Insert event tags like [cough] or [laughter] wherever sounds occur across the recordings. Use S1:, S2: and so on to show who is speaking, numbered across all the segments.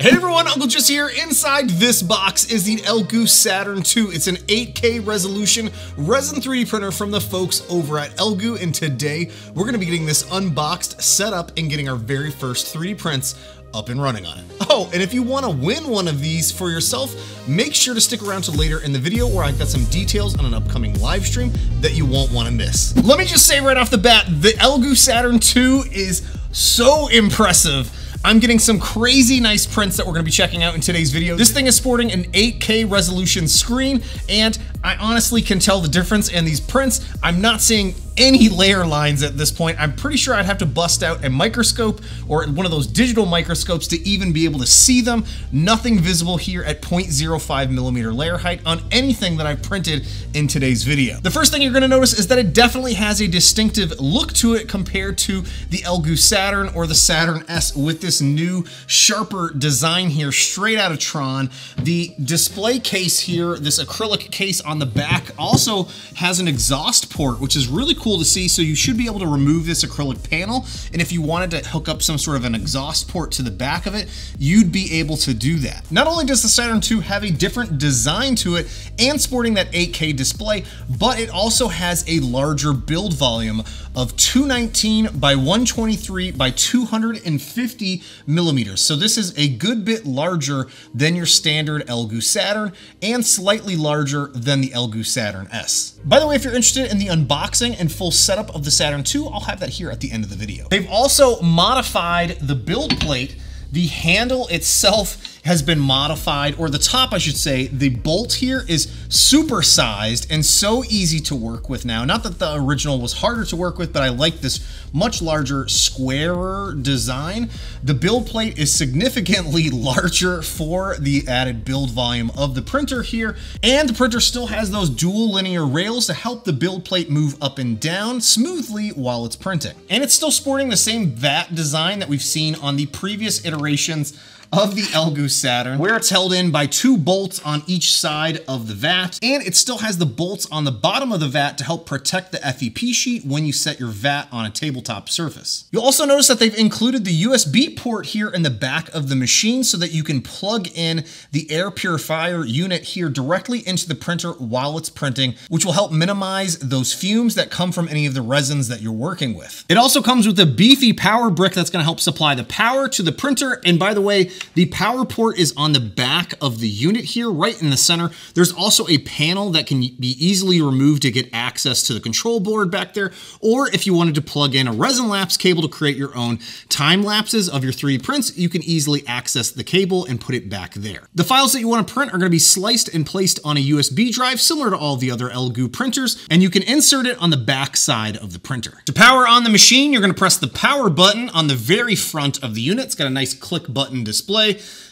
S1: Hey everyone, Uncle Jessy here. Inside this box is the Elegoo Saturn II. It's an 8K resolution resin 3D printer from the folks over at Elegoo, and today we're going to be getting this unboxed, set up, and getting our very first 3D prints up and running on it. Oh, and if you want to win one of these for yourself, make sure to stick around to later in the video where I've got some details on an upcoming live stream that you won't want to miss. Let me just say right off the bat, the Elegoo Saturn II is so impressive. I'm getting some crazy nice prints that we're gonna be checking out in today's video. This thing is sporting an 8K resolution screen, and I honestly can tell the difference in these prints. I'm not seeing any layer lines at this point. I'm pretty sure I'd have to bust out a microscope or one of those digital microscopes to even be able to see them. Nothing visible here at 0.05 millimeter layer height on anything that I've printed in today's video. The first thing you're gonna notice is that it definitely has a distinctive look to it compared to the Elegoo Saturn or the Saturn S with this new sharper design here straight out of Tron. The display case here, this acrylic case on the back also has an exhaust port, which is really cool to see. So you should be able to remove this acrylic panel. And if you wanted to hook up some sort of an exhaust port to the back of it, you'd be able to do that. Not only does the Saturn II have a different design to it and sporting that 8K display, but it also has a larger build volume of 219 by 123 by 250 millimeters. So this is a good bit larger than your standard Elegoo Saturn and slightly larger than the Elegoo Saturn S. By the way, if you're interested in the unboxing and full setup of the Saturn II, I'll have that here at the end of the video. They've also modified the build plate the handle itself has been modified, or the top, I should say. The bolt here is supersized and so easy to work with now. Not that the original was harder to work with, but I like this much larger, squarer design. The build plate is significantly [laughs] larger for the added build volume of the printer here. And the printer still has those dual linear rails to help the build plate move up and down smoothly while it's printing. And it's still sporting the same vat design that we've seen on the previous iterations of the Elegoo Saturn, where it's held in by two bolts on each side of the vat, and it still has the bolts on the bottom of the vat to help protect the FEP sheet when you set your vat on a tabletop surface. You'll also notice that they've included the USB port here in the back of the machine so that you can plug in the air purifier unit here directly into the printer while it's printing, which will help minimize those fumes that come from any of the resins that you're working with. It also comes with a beefy power brick that's gonna help supply the power to the printer, and by the way, the power port is on the back of the unit here, right in the center. There's also a panel that can be easily removed to get access to the control board back there, or if you wanted to plug in a resin lapse cable to create your own time lapses of your 3D prints, you can easily access the cable and put it back there. The files that you want to print are going to be sliced and placed on a USB drive, similar to all the other Elegoo printers, and you can insert it on the back side of the printer. To power on the machine, you're going to press the power button on the very front of the unit. It's got a nice click button display.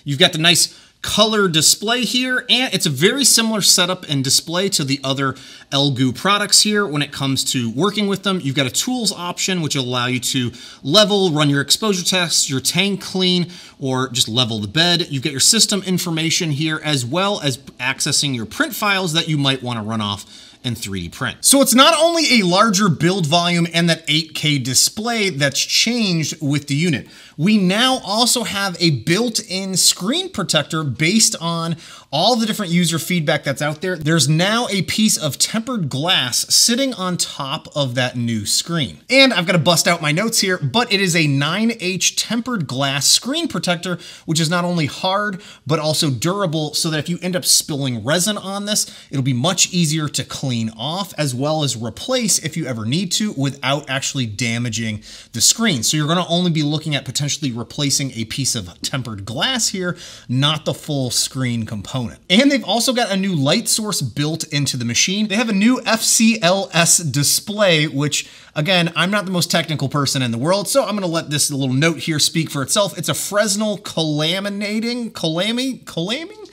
S1: You've got the nice color display here, and it's a very similar setup and display to the other Elegoo products here when it comes to working with them. You've got a tools option, which will allow you to level, run your exposure tests, your tank clean, or just level the bed. You've got your system information here, as well as accessing your print files that you might want to run off and 3D print. So it's not only a larger build volume and that 8K display that's changed with the unit. We now also have a built-in screen protector based on all the different user feedback that's out there. There's now a piece of tempered glass sitting on top of that new screen. And I've got to bust out my notes here, but it is a 9H tempered glass screen protector, which is not only hard, but also durable so that if you end up spilling resin on this, it'll be much easier to clean off as well as replace if you ever need to without actually damaging the screen. So you're going to only be looking at potentially replacing a piece of tempered glass here, not the full screen component. And they've also got a new light source built into the machine. They have a new FCLS display, which again, I'm not the most technical person in the world, so I'm to let this little note here speak for itself. It's a Fresnel colaminating, colami, colaming?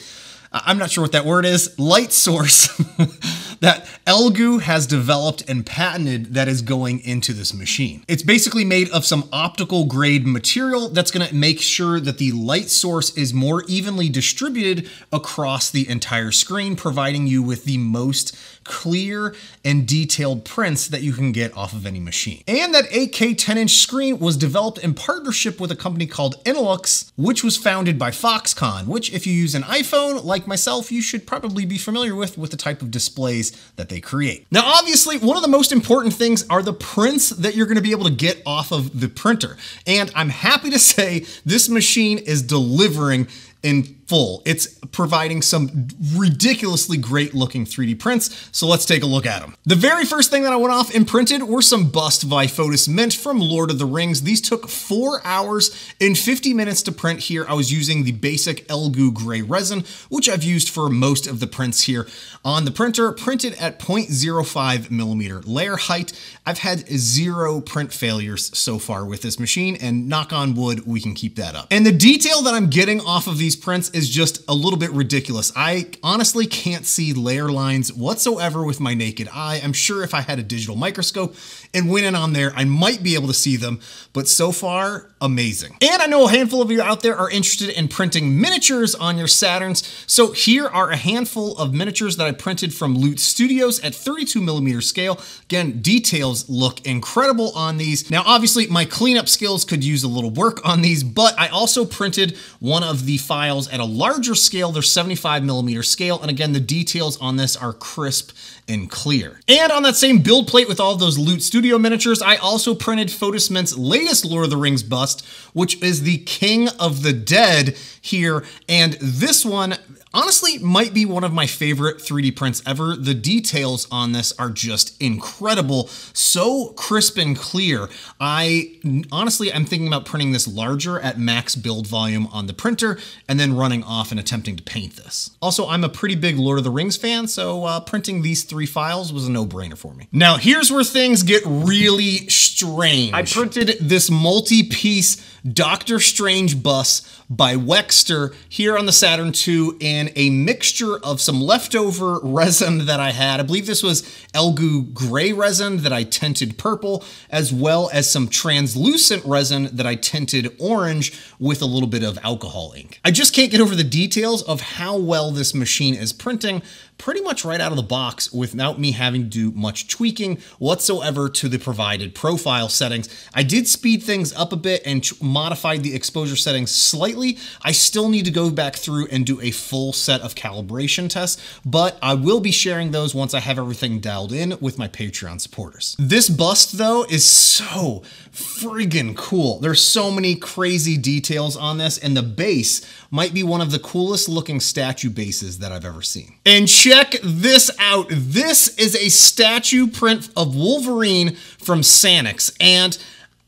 S1: I'm not sure what that word is, light source [laughs] that Elegoo has developed and patented that is going into this machine. It's basically made of some optical grade material that's gonna make sure that the light source is more evenly distributed across the entire screen, providing you with the most clear and detailed prints that you can get off of any machine. And that 8K 10 inch screen was developed in partnership with a company called Innolux, which was founded by Foxconn, which if you use an iPhone like myself, you should probably be familiar with with the type of displays that they create. Now, obviously, one of the most important things are the prints that you're gonna be able to get off of the printer. And I'm happy to say this machine is delivering in full. It's providing some ridiculously great looking 3D prints, so let's take a look at them. The very first thing that I went off and printed were some bust by Fotis Mint from Lord of the Rings. These took four hours and 50 minutes to print here. I was using the basic Elegoo gray resin, which I've used for most of the prints here on the printer, printed at 0.05 millimeter layer height. I've had zero print failures so far with this machine, and knock on wood, we can keep that up. And the detail that I'm getting off of these prints is just a little bit ridiculous. I honestly can't see layer lines whatsoever with my naked eye. I'm sure if I had a digital microscope and went in on there, I might be able to see them, but so far, amazing. And I know a handful of you out there are interested in printing miniatures on your Saturns, so here are a handful of miniatures that I printed from Loot Studios at 32 millimeter scale. Again, details look incredible on these. Now, obviously, my cleanup skills could use a little work on these, but I also printed one of the files at a larger scale, they're 75 millimeter scale. And again, the details on this are crisp and clear. And on that same build plate with all those Loot Studio miniatures, I also printed Fotis Mint's latest Lord of the Rings bust, which is the King of the Dead here. And this one honestly might be one of my favorite 3D prints ever. The details on this are just incredible, so crisp and clear. I honestly, I'm thinking about printing this larger at max build volume on the printer and then running off and attempting to paint this. Also, I'm a pretty big Lord of the Rings fan, so uh, printing these three files was a no-brainer for me. Now, here's where things get really strange. I printed this multi-piece Doctor Strange bus by Wekster here on the Saturn II in a mixture of some leftover resin that I had. I believe this was Elegoo gray resin that I tinted purple, as well as some translucent resin that I tinted orange with a little bit of alcohol ink. I just can't get over the details of how well this machine is printing, pretty much right out of the box without me having to do much tweaking whatsoever to the provided profile settings. I did speed things up a bit and modified the exposure settings slightly. I still need to go back through and do a full set of calibration tests, but I will be sharing those once I have everything dialed in with my Patreon supporters. This bust though is so friggin' cool. There's so many crazy details on this and the base might be one of the coolest looking statue bases that I've ever seen. And check this out. This is a statue print of Wolverine from Sanix. And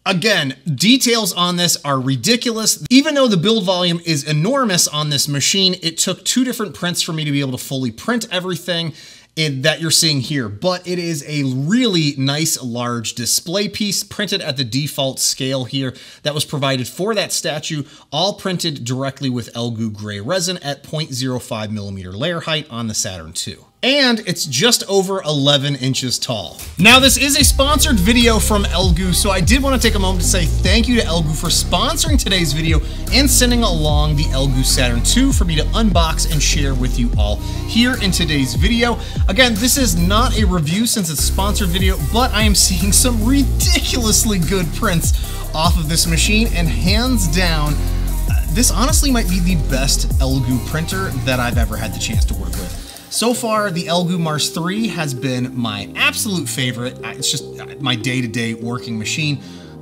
S1: Again, details on this are ridiculous. Even though the build volume is enormous on this machine, it took two different prints for me to be able to fully print everything in, that you're seeing here, but it is a really nice large display piece printed at the default scale here that was provided for that statue, all printed directly with Elegoo gray resin at 0.05 millimeter layer height on the Saturn II and it's just over 11 inches tall. Now this is a sponsored video from Elegoo, so I did want to take a moment to say thank you to Elegoo for sponsoring today's video and sending along the Elegoo Saturn II for me to unbox and share with you all here in today's video. Again, this is not a review since it's a sponsored video, but I am seeing some ridiculously good prints off of this machine and hands down, uh, this honestly might be the best Elegoo printer that I've ever had the chance to work with. So far, the Elegoo Mars 3 has been my absolute favorite. It's just uh, my day-to-day -day working machine.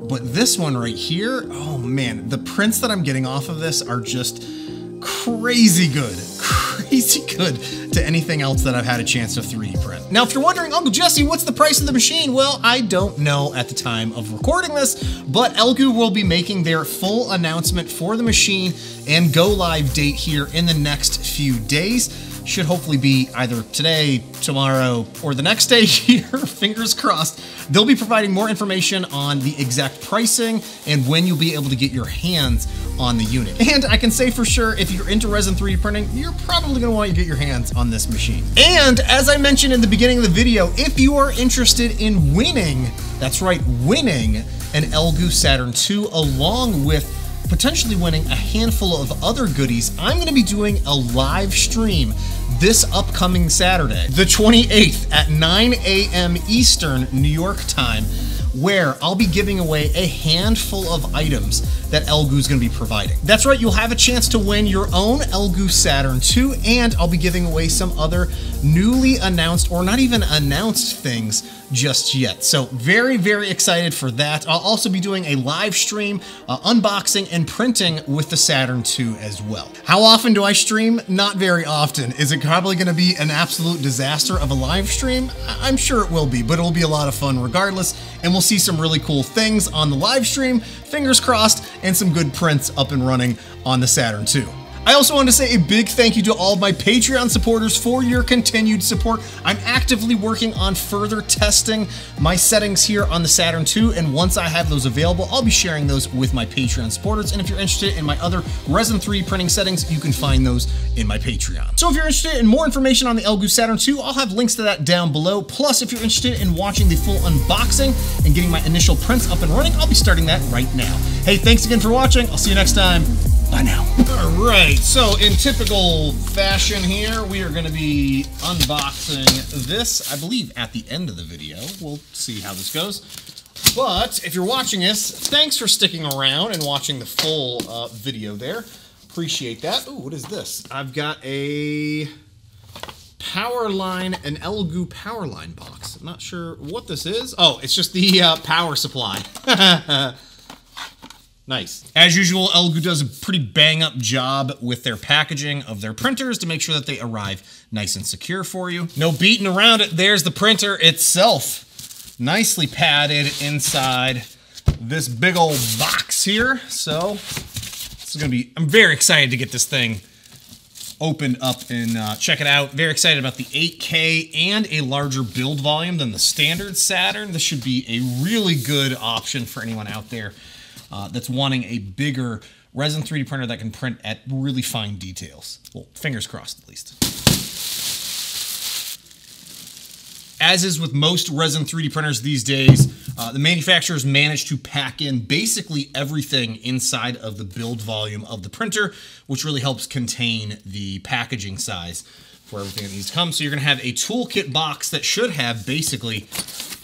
S1: But this one right here, oh man, the prints that I'm getting off of this are just crazy good. [laughs] Crazy good to anything else that I've had a chance to 3D print. Now, if you're wondering, Uncle Jessy, what's the price of the machine? Well, I don't know at the time of recording this, but Elegoo will be making their full announcement for the machine and go live date here in the next few days should hopefully be either today, tomorrow, or the next day [laughs] here, fingers crossed. They'll be providing more information on the exact pricing and when you'll be able to get your hands on the unit. And I can say for sure, if you're into resin 3D printing, you're probably gonna want to get your hands on this machine. And as I mentioned in the beginning of the video, if you are interested in winning, that's right, winning an Elegoo Saturn II along with potentially winning a handful of other goodies, I'm going to be doing a live stream this upcoming Saturday, the 28th at 9 a.m. Eastern New York time, where I'll be giving away a handful of items that Elegoo is going to be providing. That's right, you'll have a chance to win your own Elegoo Saturn II, and I'll be giving away some other newly announced or not even announced things just yet. So very, very excited for that. I'll also be doing a live stream, uh, unboxing and printing with the Saturn II as well. How often do I stream? Not very often. Is it probably gonna be an absolute disaster of a live stream? I'm sure it will be, but it'll be a lot of fun regardless. And we'll see some really cool things on the live stream, fingers crossed, and some good prints up and running on the Saturn II. I also want to say a big thank you to all of my Patreon supporters for your continued support. I'm actively working on further testing my settings here on the Saturn II, and once I have those available, I'll be sharing those with my Patreon supporters. And if you're interested in my other Resin 3 printing settings, you can find those in my Patreon. So if you're interested in more information on the Elegoo Saturn II, I'll have links to that down below. Plus, if you're interested in watching the full unboxing and getting my initial prints up and running, I'll be starting that right now. Hey, thanks again for watching. I'll see you next time. Now. All right, so in typical fashion here, we are gonna be unboxing this, I believe, at the end of the video. We'll see how this goes. But if you're watching this, thanks for sticking around and watching the full uh, video there. Appreciate that. Ooh, what is this? I've got a power line, an Elegoo power line box. I'm not sure what this is. Oh, it's just the uh, power supply. [laughs] Nice. As usual, Elegoo does a pretty bang up job with their packaging of their printers to make sure that they arrive nice and secure for you. No beating around it. There's the printer itself. Nicely padded inside this big old box here. So this is gonna be, I'm very excited to get this thing opened up and uh, check it out. Very excited about the 8K and a larger build volume than the standard Saturn. This should be a really good option for anyone out there uh, that's wanting a bigger resin 3D printer that can print at really fine details. Well, fingers crossed at least. As is with most resin 3D printers these days, uh, the manufacturers manage to pack in basically everything inside of the build volume of the printer, which really helps contain the packaging size for everything that needs to come. So you're going to have a toolkit box that should have basically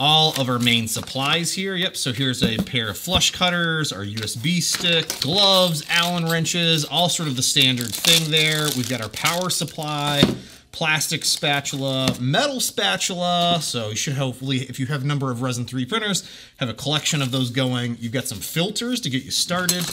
S1: all of our main supplies here. Yep, so here's a pair of flush cutters, our USB stick, gloves, Allen wrenches, all sort of the standard thing there. We've got our power supply, plastic spatula, metal spatula. So you should hopefully, if you have a number of resin 3 printers, have a collection of those going. You've got some filters to get you started.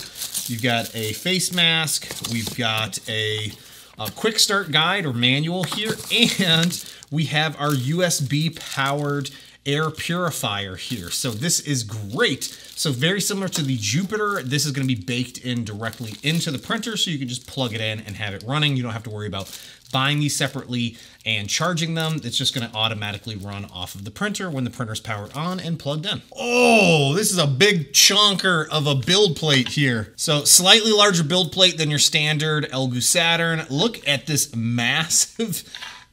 S1: You've got a face mask. We've got a, a quick start guide or manual here. [laughs] And we have our USB powered air purifier here. So this is great. So very similar to the Jupiter, this is gonna be baked in directly into the printer so you can just plug it in and have it running. You don't have to worry about buying these separately and charging them. It's just gonna automatically run off of the printer when the printer's powered on and plugged in. Oh, this is a big chunker of a build plate here. So slightly larger build plate than your standard Elegoo Saturn. Look at this massive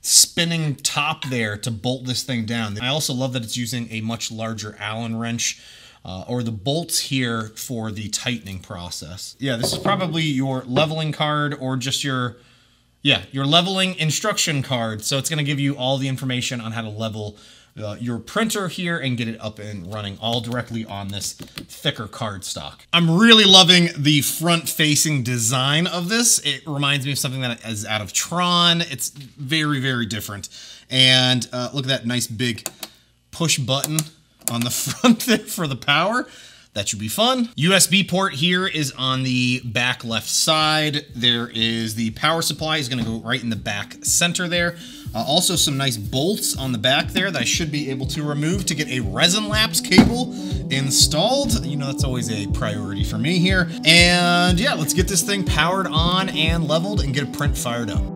S1: spinning top there to bolt this thing down. I also love that it's using a much larger Allen wrench uh, or the bolts here for the tightening process. Yeah, this is probably your leveling card or just your, yeah, your leveling instruction card. So it's gonna give you all the information on how to level uh, your printer here and get it up and running all directly on this thicker cardstock. I'm really loving the front facing design of this. It reminds me of something that is out of Tron. It's very, very different. And uh, look at that nice big push button on the [laughs] front there for the power. That should be fun. USB port here is on the back left side. There is the power supply is gonna go right in the back center there. Uh, also some nice bolts on the back there that I should be able to remove to get a resin lapse cable installed. You know, that's always a priority for me here. And yeah, let's get this thing powered on and leveled and get a print fired up.